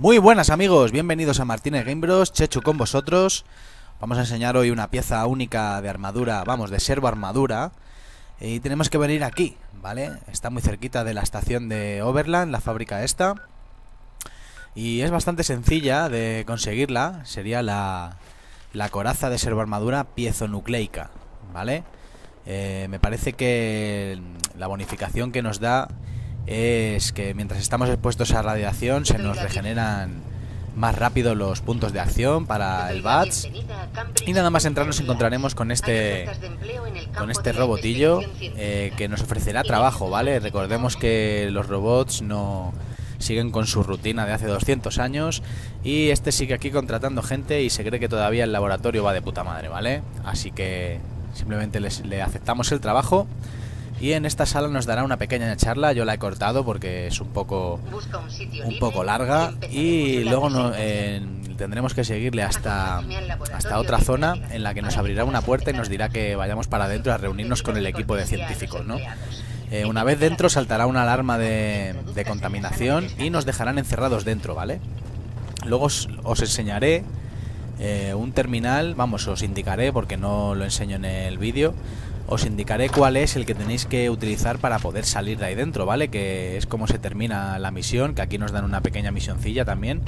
Muy buenas amigos, bienvenidos a Martínez Game Bros, Chechu con vosotros. Vamos a enseñar hoy una pieza única de armadura, vamos, de servo armadura. Y tenemos que venir aquí, ¿vale? Está muy cerquita de la estación de Overland, la fábrica esta. Y es bastante sencilla de conseguirla, sería la, la coraza de servo armadura piezonucleica, ¿vale? Eh, me parece que la bonificación que nos da es que mientras estamos expuestos a radiación se nos regeneran más rápido los puntos de acción para el BATS y nada más entrar nos encontraremos con este con este robotillo eh, que nos ofrecerá trabajo, ¿vale? Recordemos que los robots no siguen con su rutina de hace 200 años y este sigue aquí contratando gente y se cree que todavía el laboratorio va de puta madre, ¿vale? Así que simplemente les, le aceptamos el trabajo y en esta sala nos dará una pequeña charla, yo la he cortado porque es un poco un poco larga y luego no, eh, tendremos que seguirle hasta, hasta otra zona en la que nos abrirá una puerta y nos dirá que vayamos para adentro a reunirnos con el equipo de científicos, ¿no? Eh, una vez dentro saltará una alarma de, de, contaminación y nos dejarán encerrados dentro, ¿vale? Luego os, os enseñaré eh, un terminal, vamos, os indicaré porque no lo enseño en el vídeo os indicaré cuál es el que tenéis que utilizar para poder salir de ahí dentro, ¿vale? Que es como se termina la misión, que aquí nos dan una pequeña misioncilla también.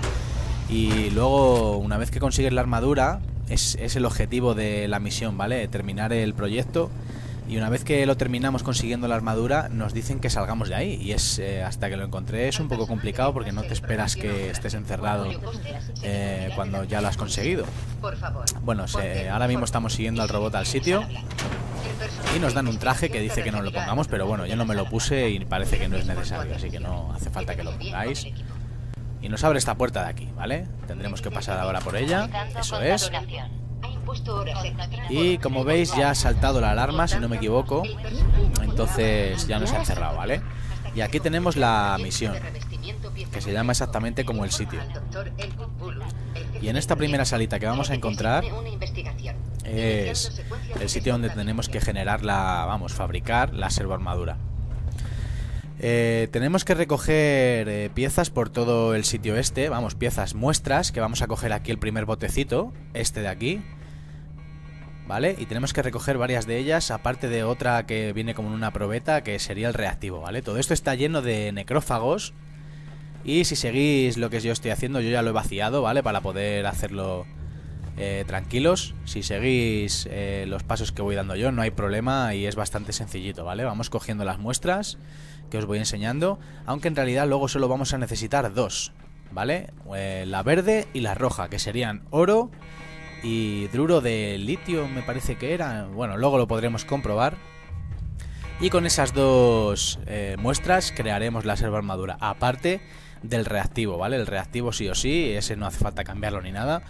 Y luego, una vez que consigues la armadura, es, es el objetivo de la misión, ¿vale? Terminar el proyecto. Y una vez que lo terminamos consiguiendo la armadura, nos dicen que salgamos de ahí. Y es eh, hasta que lo encontré es un poco complicado porque no te esperas que estés encerrado eh, cuando ya lo has conseguido. Bueno, se, ahora mismo estamos siguiendo al robot al sitio. Y nos dan un traje que dice que no lo pongamos, pero bueno, yo no me lo puse y parece que no es necesario, así que no hace falta que lo pongáis. Y nos abre esta puerta de aquí, ¿vale? Tendremos que pasar ahora por ella, eso es. Y como veis ya ha saltado la alarma, si no me equivoco. Entonces ya nos ha encerrado, ¿vale? Y aquí tenemos la misión, que se llama exactamente como el sitio. Y en esta primera salita que vamos a encontrar es el sitio donde tenemos que generar la, vamos, fabricar la servoarmadura. Eh, tenemos que recoger eh, piezas por todo el sitio este, vamos, piezas muestras, que vamos a coger aquí el primer botecito, este de aquí. ¿Vale? Y tenemos que recoger varias de ellas, aparte de otra que viene como una probeta, que sería el reactivo, ¿vale? Todo esto está lleno de necrófagos. Y si seguís lo que yo estoy haciendo, yo ya lo he vaciado, ¿vale? Para poder hacerlo eh, tranquilos, si seguís eh, los pasos que voy dando yo, no hay problema y es bastante sencillito, ¿vale? Vamos cogiendo las muestras que os voy enseñando, aunque en realidad luego solo vamos a necesitar dos, ¿vale? Eh, la verde y la roja, que serían oro y druro de litio, me parece que era. Bueno, luego lo podremos comprobar. Y con esas dos muestras crearemos la serva armadura, aparte del reactivo, ¿vale? El reactivo sí o sí, ese no hace falta cambiarlo ni nada.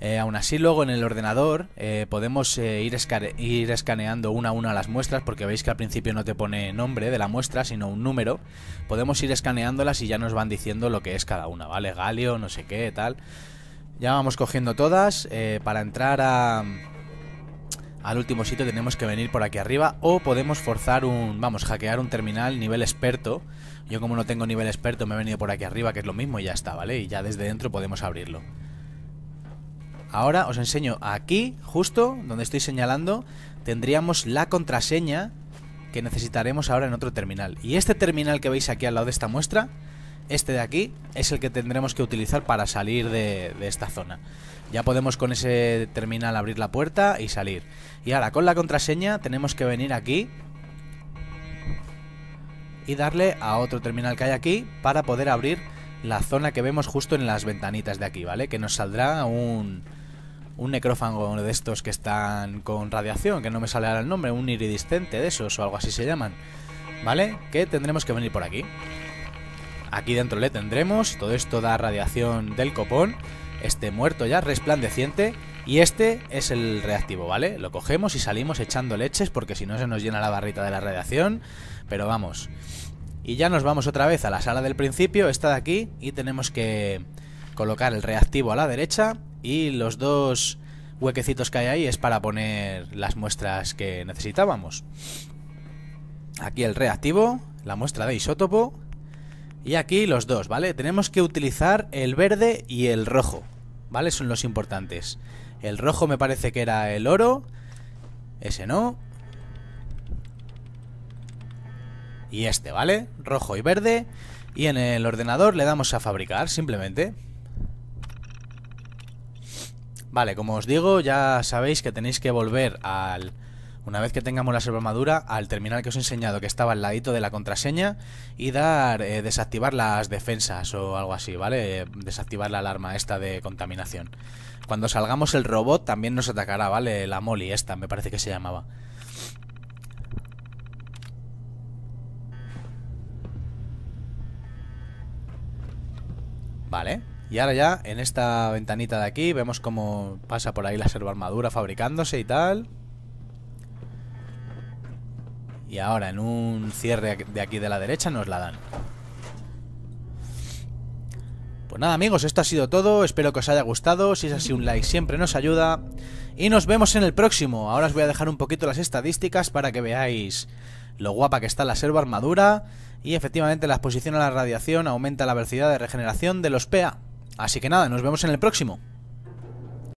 Eh, aún así luego en el ordenador eh, podemos eh, ir, ir, escaneando una a una las muestras porque veis que al principio no te pone nombre de la muestra sino un número. Podemos ir escaneándolas y ya nos van diciendo lo que es cada una, ¿vale? Galio, no sé qué, tal. Ya vamos cogiendo todas. para entrar al último sitio tenemos que venir por aquí arriba o podemos forzar un, vamos, hackear un terminal nivel experto. Yo como no tengo nivel experto me he venido por aquí arriba que es lo mismo y ya está, ¿vale? Y ya desde dentro podemos abrirlo. Ahora os enseño aquí, justo donde estoy señalando, tendríamos la contraseña que necesitaremos ahora en otro terminal. Y este terminal que veis aquí al lado de esta muestra, este de aquí, es el que tendremos que utilizar para salir de, de esta zona. Ya podemos con ese terminal abrir la puerta y salir. Y ahora con la contraseña tenemos que venir aquí y darle a otro terminal que hay aquí para poder abrir la zona que vemos justo en las ventanitas de aquí, ¿vale? Que nos saldrá un, un necrófago de estos que están con radiación, que no me sale ahora el nombre, un iridiscente de esos o algo así se llaman, ¿vale? Que tendremos que venir por aquí. Aquí dentro le tendremos, todo esto da radiación del copón, este muerto ya, resplandeciente, y este es el reactivo, ¿vale? Lo cogemos y salimos echando leches porque si no se nos llena la barrita de la radiación, pero vamos. Y ya nos vamos otra vez a la sala del principio, esta de aquí, y tenemos que colocar el reactivo a la derecha y los dos huequecitos que hay ahí es para poner las muestras que necesitábamos. Aquí el reactivo, la muestra de isótopo Y aquí los dos, ¿vale? Tenemos que utilizar el verde y el rojo, ¿vale? Son los importantes. El rojo me parece que era el oro. Ese no. Y este, ¿vale? Rojo y verde. Y en el ordenador le damos a fabricar, simplemente. Vale, como os digo, ya sabéis que tenéis que volver al una vez que tengamos la armadura, al terminal que os he enseñado que estaba al ladito de la contraseña y dar, eh, desactivar las defensas o algo así, ¿vale? desactivar la alarma esta de contaminación. Cuando salgamos el robot también nos atacará, ¿vale? La Molly esta, me parece que se llamaba. Vale. Y ahora ya, en esta ventanita de aquí, vemos cómo pasa por ahí la armadura fabricándose y tal. Y ahora en un cierre de aquí de la derecha nos la dan. Pues nada amigos, esto ha sido todo, espero que os haya gustado, si es así un like siempre nos ayuda y nos vemos en el próximo. Ahora os voy a dejar un poquito las estadísticas para que veáis lo guapa que está la servo armadura y efectivamente la exposición a la radiación aumenta la velocidad de regeneración de los PA. Así que nada, nos vemos en el próximo.